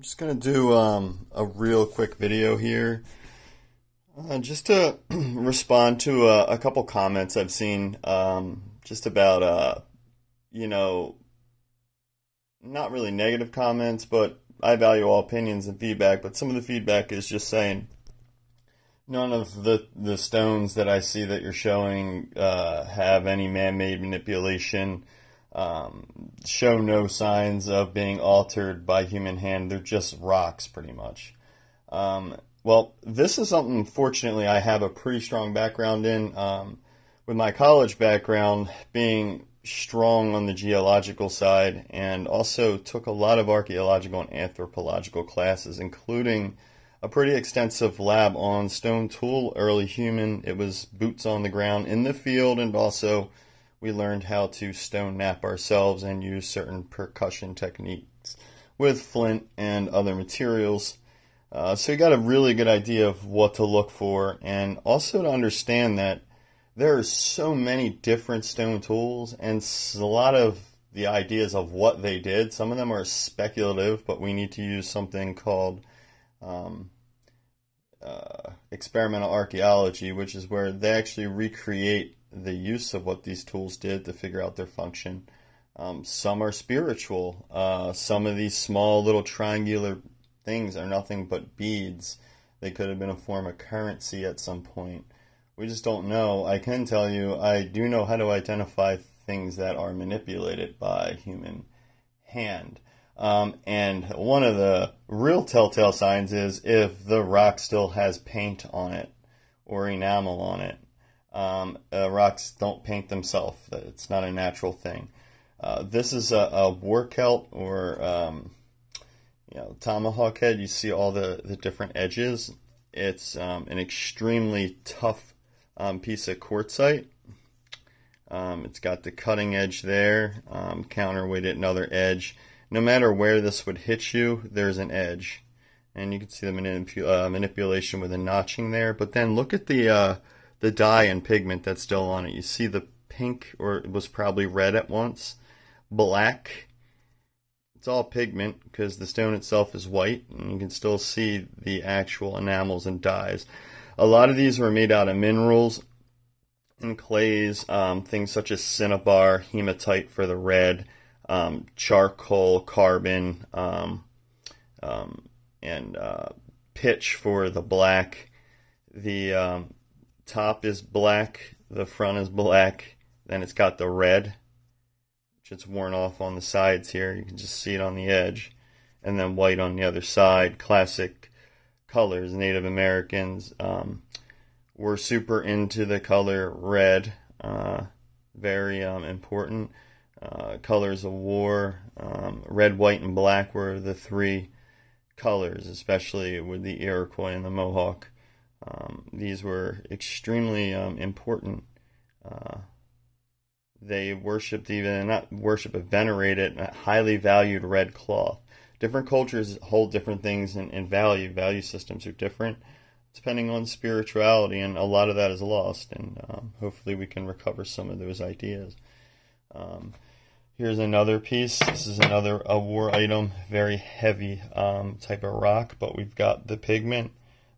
I'm just going to do um, a real quick video here. Uh, just to respond to a, a, couple comments I've seen um, just about, uh, you know, not really negative comments, but I value all opinions and feedback. But some of the feedback is just saying none of the, the stones that I see that you're showing uh, have any man made manipulation um, show no signs of being altered by human hand. They're just rocks, pretty much. Um, well, this is something, fortunately, I have a pretty strong background in. Um, with my college background being strong on the geological side, and also took a lot of archaeological and anthropological classes, including a pretty extensive lab on stone tool, early human. It was boots on the ground in the field, and also we learned how to stone knap ourselves and use certain percussion techniques with flint and other materials. Uh, so you got a really good idea of what to look for, and also to understand that there are so many different stone tools and a lot of the ideas of what they did. Some of them are speculative, but we need to use something called um, uh, experimental archaeology, which is where they actually recreate the use of what these tools did to figure out their function. Um, some are spiritual. Uh, some of these small little triangular things are nothing but beads. They could have been a form of currency at some point. We just don't know. I can tell you, I do know how to identify things that are manipulated by human hand. Um, and one of the real telltale signs is if the rock still has paint on it or enamel on it. Um, uh, rocks don't paint themselves. It's not a natural thing. Uh, this is a, a war celt or um, you know tomahawk head. You see all the, the different edges. It's um, an extremely tough um, piece of quartzite. Um, it's got the cutting edge there, um, counterweighted another edge. No matter where this would hit you, there's an edge. And you can see the manip uh, manipulation with the notching there. But then look at the uh, the dye and pigment that's still on it. You see the pink, or it was probably red at once, black. It's all pigment because the stone itself is white, and you can still see the actual enamels and dyes. A lot of these were made out of minerals and clays, um, things such as cinnabar, hematite for the red, um, charcoal, carbon, um, um and uh, pitch for the black. The um, top is black, the front is black, then it's got the red, which it's worn off on the sides here. You can just see it on the edge, and then white on the other side. Classic colors. Native Americans um, were super into the color red, uh, very um, important. Uh, colors of war, um, red, white, and black were the three colors, especially with the Iroquois and the Mohawk. Um, these were extremely um, important. Uh, they worshipped even not worship but venerated highly valued red cloth. Different cultures hold different things in, in value. Value systems are different depending on spirituality, and a lot of that is lost. And um, hopefully, we can recover some of those ideas. Um, here's another piece. This is another a war item, very heavy um, type of rock, but we've got the pigment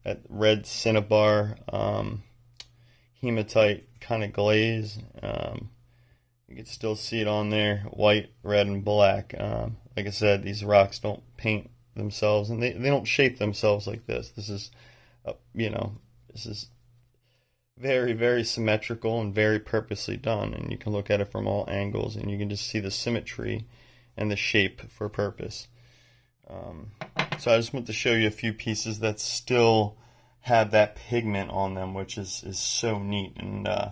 that red cinnabar um, hematite kind of glaze. Um, you can still see it on there, white, red, and black. Um, like I said, these rocks don't paint themselves, and they, they don't shape themselves like this. This is, uh, you know, this is very, very symmetrical and very purposely done. And you can look at it from all angles, and you can just see the symmetry and the shape for purpose. Um, so I just want to show you a few pieces that still have that pigment on them, which is, is so neat. And uh,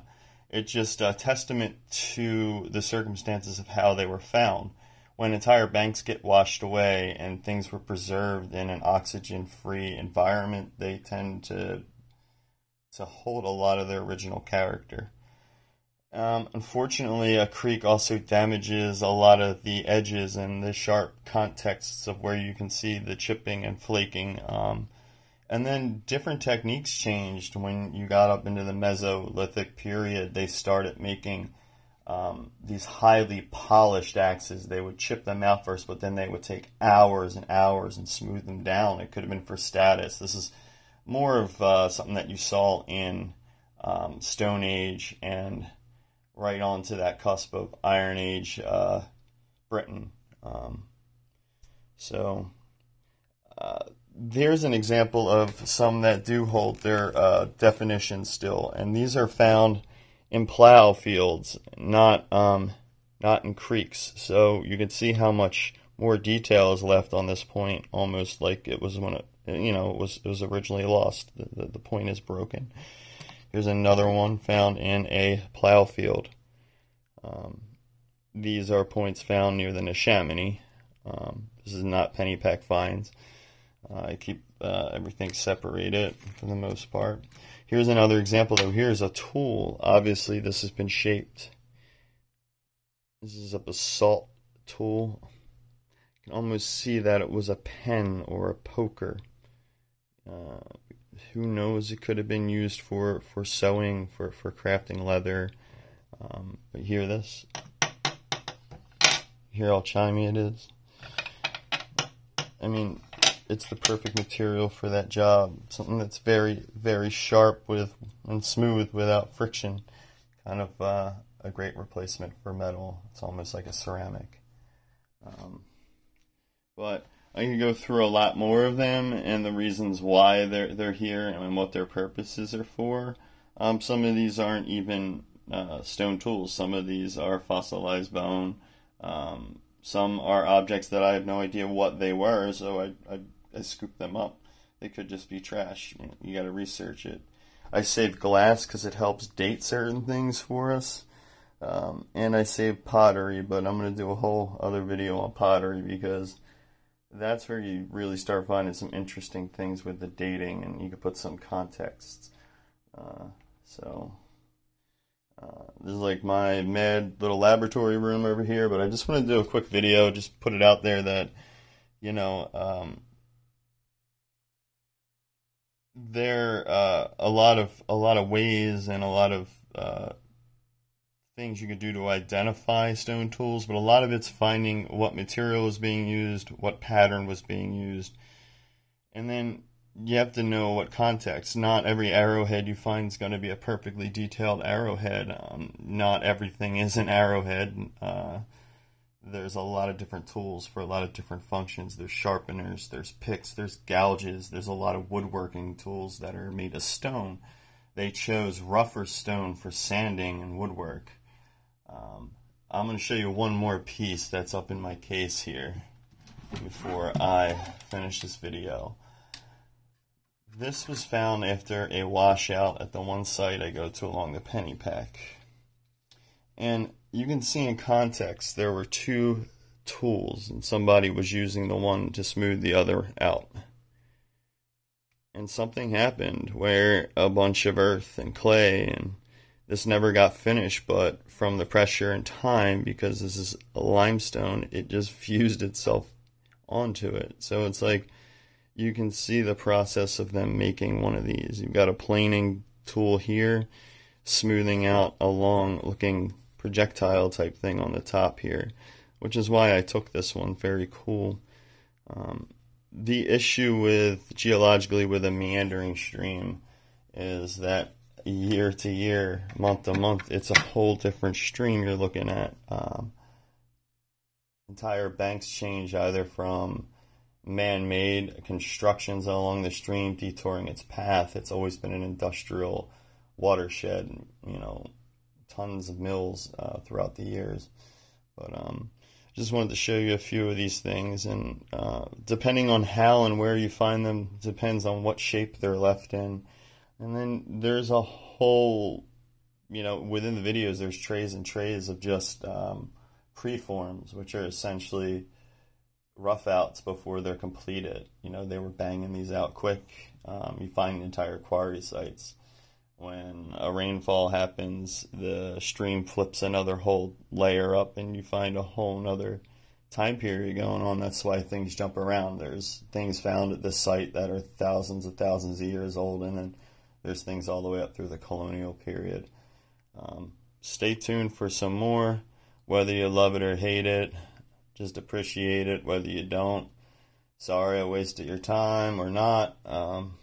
it's just a testament to the circumstances of how they were found. When entire banks get washed away and things were preserved in an oxygen free environment, they tend to to hold a lot of their original character. Um, unfortunately, a creek also damages a lot of the edges and the sharp contexts of where you can see the chipping and flaking. Um, and then different techniques changed when you got up into the Mesolithic period. They started making um, these highly polished axes. They would chip them out first, but then they would take hours and hours and smooth them down. It could have been for status. This is more of uh, something that you saw in um, Stone Age and right onto that cusp of Iron Age uh, Britain. Um, so uh, there's an example of some that do hold their uh, definition still, and these are found in plow fields, not um, not in creeks. So you can see how much more detail is left on this point, almost like it was when it you know it was it was originally lost. The, the, the point is broken. Here's another one found in a plow field. Um, these are points found near the Neshaminy. Um, this is not Pennypack finds. Uh, I keep uh, everything separated for the most part. Here's another example though. Here's a tool. Obviously this has been shaped. This is a basalt tool. You can almost see that it was a pen or a poker. Uh, who knows? It could have been used for, for sewing, for, for crafting leather. Um, but hear this. Hear how chimey it is. I mean, it's the perfect material for that job. Something that's very, very sharp with and smooth without friction. Kind of uh, a great replacement for metal. It's almost like a ceramic. Um, but I could go through a lot more of them and the reasons why they're they're here and what their purposes are for. Um, some of these aren't even uh, stone tools. Some of these are fossilized bone. Um, some are objects that I have no idea what they were, so I, I, I scoop them up. They could just be trash. You, you got to research it. I save glass because it helps date certain things for us. Um, and I save pottery, but I'm going to do a whole other video on pottery because that's where you really start finding some interesting things with the dating and you can put some context. Uh, so. Uh, this is like my mad little laboratory room over here, but I just want to do a quick video, just put it out there that, you know, um, there uh, a lot of a lot of ways and a lot of uh, things you can do to identify stone tools, but a lot of it's finding what material is being used, what pattern was being used, and then you have to know what context. Not every arrowhead you find is going to be a perfectly detailed arrowhead. Um, not everything is an arrowhead. Uh, there's a lot of different tools for a lot of different functions. There's sharpeners, there's picks, there's gouges, there's a lot of woodworking tools that are made of stone. They chose rougher stone for sanding and woodwork. Um, I'm going to show you one more piece that's up in my case here before I finish this video. This was found after a washout at the one site I go to along the Pennypack. And you can see in context there were two tools and somebody was using the one to smooth the other out. And something happened where a bunch of earth and clay and this never got finished, but from the pressure and time, because this is a limestone, it just fused itself onto it. So it's like you can see the process of them making one of these. You've got a planing tool here, smoothing out a long looking projectile type thing on the top here, which is why I took this one. Very cool. Um, the issue with geologically with a meandering stream is that year to year, month to month, it's a whole different stream you're looking at. Um, entire banks change either from man-made constructions along the stream detouring its path. It's always been an industrial watershed, you know, tons of mills uh, throughout the years. But um, just wanted to show you a few of these things, and uh, depending on how and where you find them, depends on what shape they're left in. And then there's a whole, you know, within the videos, there's trays and trays of just um, preforms, which are essentially rough outs before they're completed. You know, they were banging these out quick. Um, you find entire quarry sites. When a rainfall happens, the stream flips another whole layer up, and you find a whole other time period going on. That's why things jump around. There's things found at this site that are thousands of thousands of years old, and then there's things all the way up through the colonial period. Um, stay tuned for some more. Whether you love it or hate it, just appreciate it. Whether you don't, sorry I wasted your time or not. Um,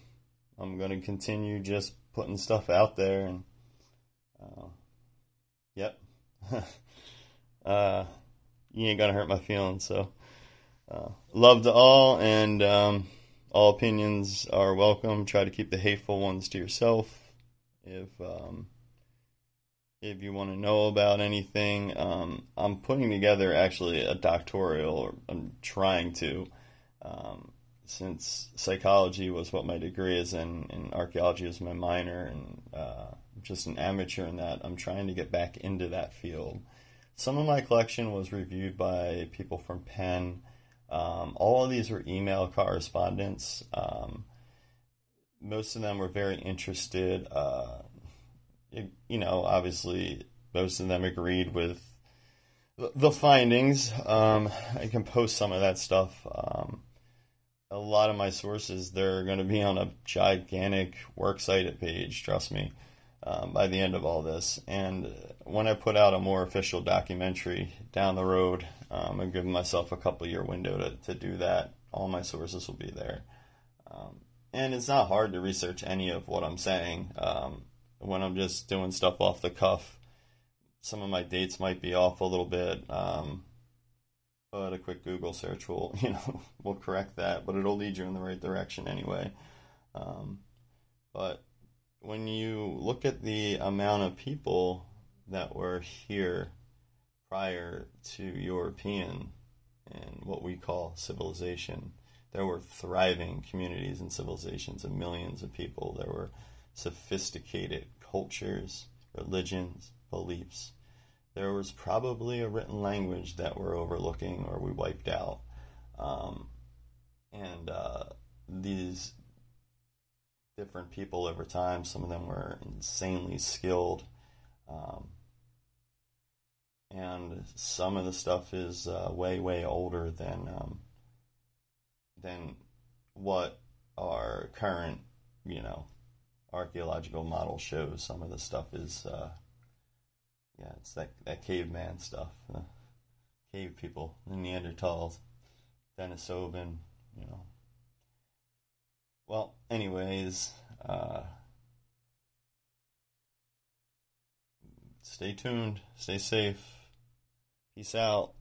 I'm going to continue just putting stuff out there and, uh, yep. uh, you ain't gonna hurt my feelings, so, uh, love to all and, um, all opinions are welcome. Try to keep the hateful ones to yourself. If, um, if you want to know about anything, um, I'm putting together actually a doctoral, or I'm trying to, um, since psychology was what my degree is in, and archaeology is my minor, and uh, I'm just an amateur in that, I'm trying to get back into that field. Some of my collection was reviewed by people from Penn. Um, all of these were email correspondence. Um, most of them were very interested. Uh, you know, obviously, most of them agreed with the findings. Um, I can post some of that stuff. Um, a lot of my sources, they're going to be on a gigantic works cited page, trust me, um, by the end of all this. And when I put out a more official documentary down the road, um, I'm giving myself a couple year window to, to do that. All my sources will be there. Um, and it's not hard to research any of what I'm saying. Um, when I'm just doing stuff off the cuff. Some of my dates might be off a little bit, um, but a quick Google search will, you know, will correct that. But it'll lead you in the right direction anyway. Um, but when you look at the amount of people that were here prior to European and what we call civilization, there were thriving communities and civilizations of millions of people. There were sophisticated cultures, religions, beliefs. There was probably a written language that we're overlooking or we wiped out. Um, and uh, these different people over time, some of them were insanely skilled. Um, and some of the stuff is uh, way, way older than um, than what our current, you know, archaeological model shows. Some of the stuff is, uh, yeah, it's that, that caveman stuff. Cave people, the Neanderthals, Denisovan, you know. Well, anyways, uh, stay tuned, stay safe, peace out.